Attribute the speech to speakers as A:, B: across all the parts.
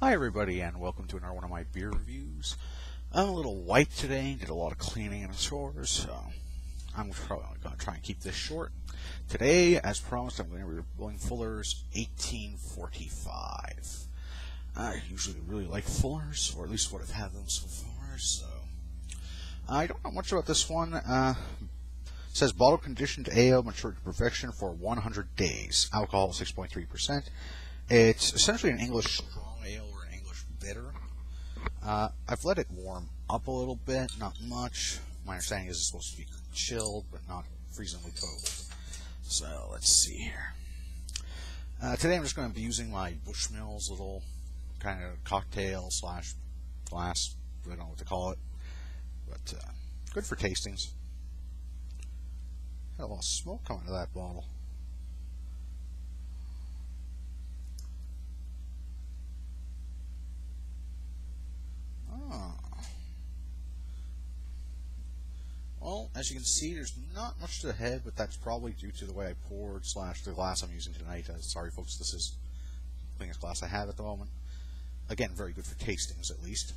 A: Hi everybody and welcome to another one of my beer reviews. I'm a little white today, did a lot of cleaning in the stores, so I'm probably going to try and keep this short. Today, as promised, I'm going to be reviewing Fuller's 1845. I usually really like Fuller's, or at least what I've had them so far, so I don't know much about this one. Uh, says bottle conditioned ale matured to perfection for 100 days. Alcohol 6.3%. It's essentially an English strong ale or an English bitter. Uh, I've let it warm up a little bit, not much. My understanding is it's supposed to be chilled, but not freezingly cold. So let's see here. Uh, today I'm just going to be using my Bushmills little kind of cocktail slash glass. I don't know what to call it, but uh, good for tastings. Had a lot of smoke coming out of that bottle. Well, as you can see, there's not much to the head, but that's probably due to the way I poured slash the glass I'm using tonight. Uh, sorry, folks, this is the cleanest glass I have at the moment. Again, very good for tastings, at least.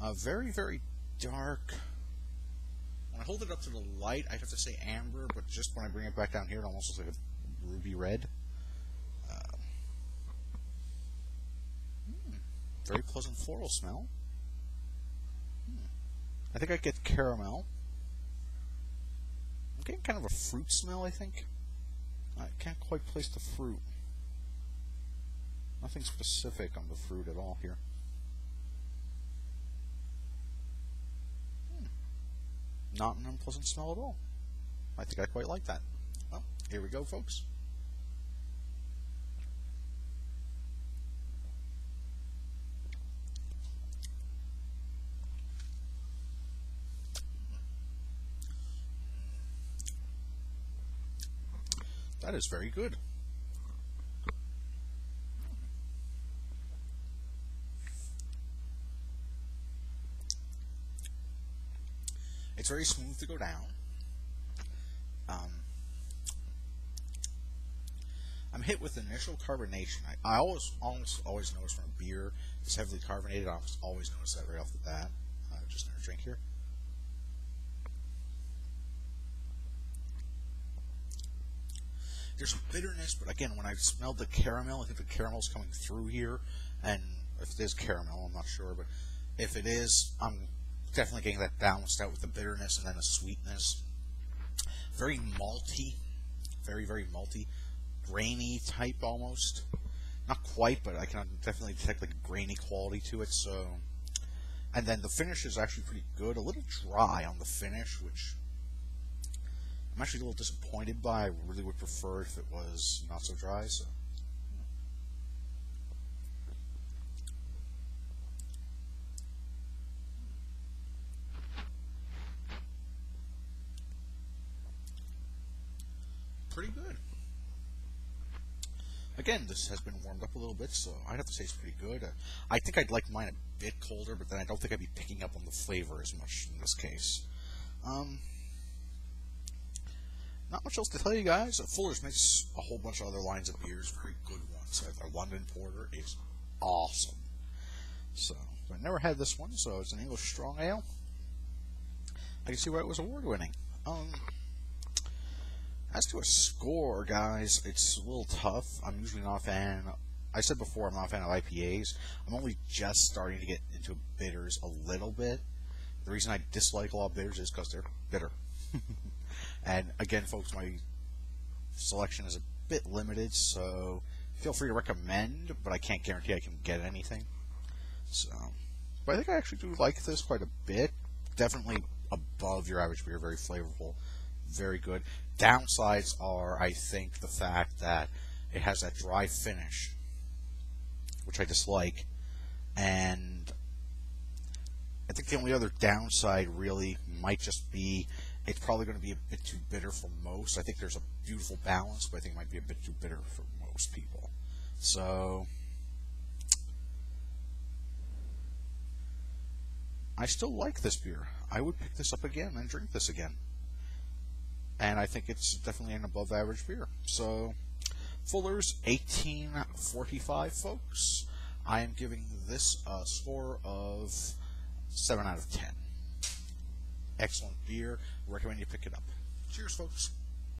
A: Uh, very, very dark. When I hold it up to the light, I have to say amber, but just when I bring it back down here, it almost looks like a ruby red. Uh, hmm, very pleasant floral smell. I think I get caramel. I'm getting kind of a fruit smell, I think. I can't quite place the fruit. Nothing specific on the fruit at all here. Hmm. Not an unpleasant smell at all. I think I quite like that. Well, here we go, folks. That is very good. It's very smooth to go down. Um, I'm hit with initial carbonation. I, I always almost always notice when a beer is heavily carbonated. I always notice that right off the bat. Uh, just another drink here. There's bitterness, but again, when I smelled the caramel, I think the caramel's coming through here. And if it is caramel, I'm not sure, but if it is, I'm definitely getting that balanced out with the bitterness and then the sweetness. Very malty, very very malty, grainy type almost. Not quite, but I can definitely detect like a grainy quality to it. So, and then the finish is actually pretty good. A little dry on the finish, which I'm actually a little disappointed by. I really would prefer if it was not so dry. So. pretty good. Again, this has been warmed up a little bit, so I'd have to say it's pretty good. Uh, I think I'd like mine a bit colder, but then I don't think I'd be picking up on the flavor as much in this case. Um, not much else to tell you guys. Fuller's makes a whole bunch of other lines of beers, very good ones. Their London Porter is awesome. So, I never had this one, so it's an English strong ale. I can see why it was award winning. Um, as to a score, guys, it's a little tough. I'm usually not a fan. I said before, I'm not a fan of IPAs. I'm only just starting to get into bitters a little bit. The reason I dislike a lot of bitters is because they're bitter. and again, folks, my selection is a bit limited, so feel free to recommend, but I can't guarantee I can get anything. So, but I think I actually do like this quite a bit. Definitely above your average beer, very flavorful very good. Downsides are, I think, the fact that it has that dry finish, which I dislike, and I think the only other downside really might just be it's probably going to be a bit too bitter for most. I think there's a beautiful balance, but I think it might be a bit too bitter for most people. So. I still like this beer. I would pick this up again and drink this again and I think it's definitely an above average beer. So, Fuller's 1845, folks. I am giving this a score of 7 out of 10. Excellent beer. Recommend you pick it up. Cheers, folks.